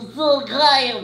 走开！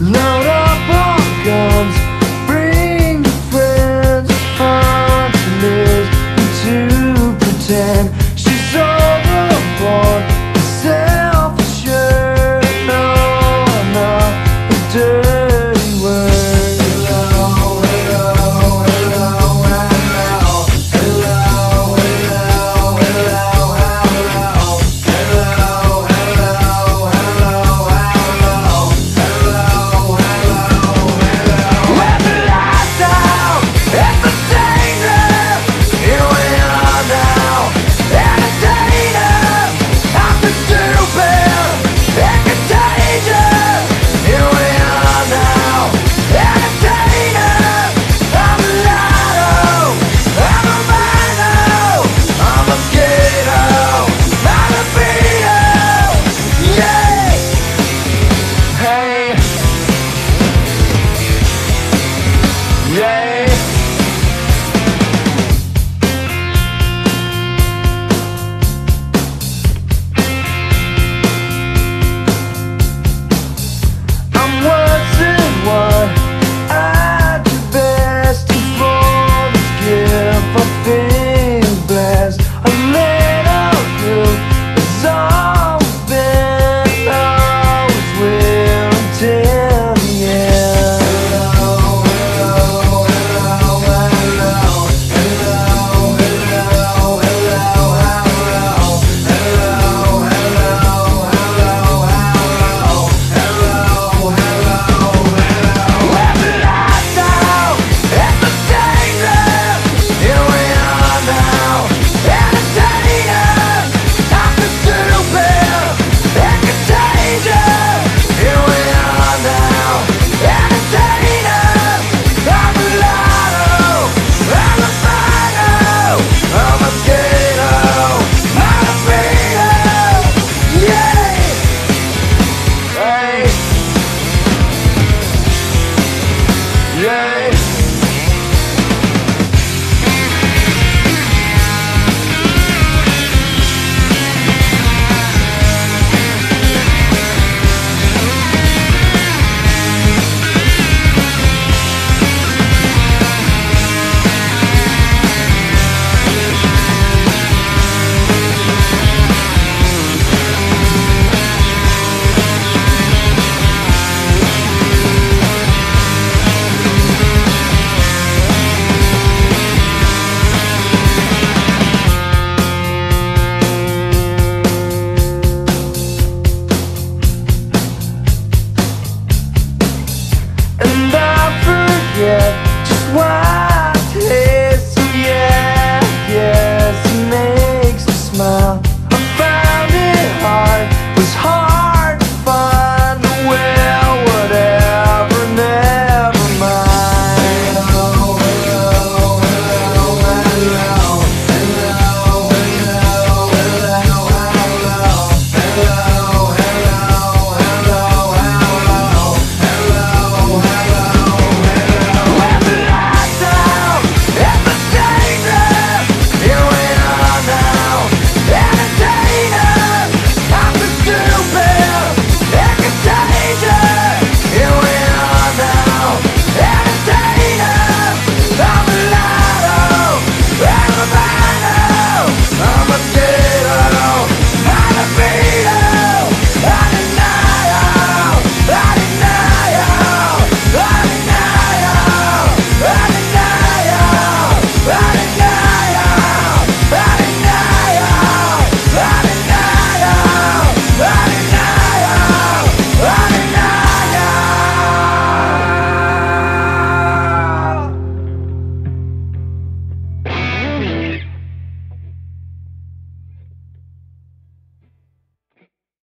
Load.